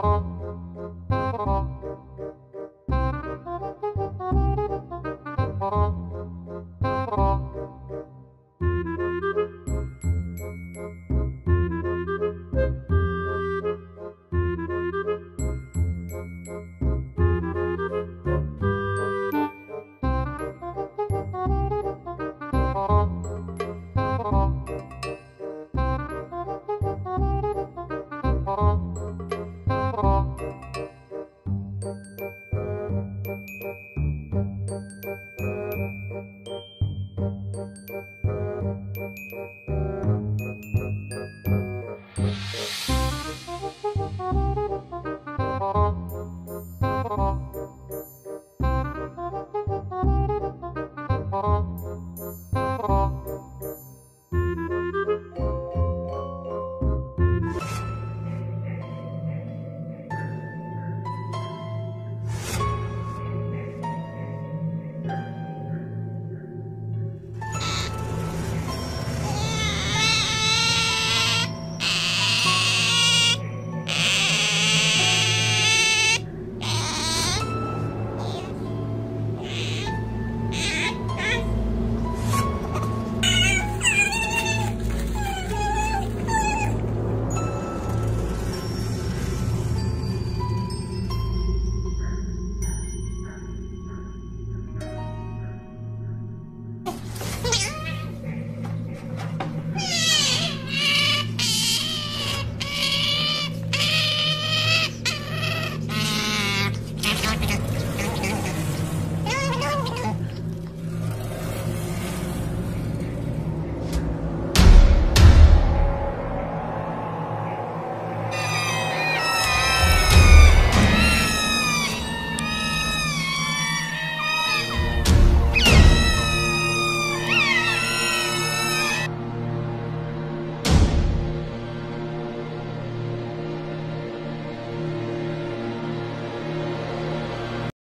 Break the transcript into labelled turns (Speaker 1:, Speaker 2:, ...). Speaker 1: Oh. Oh.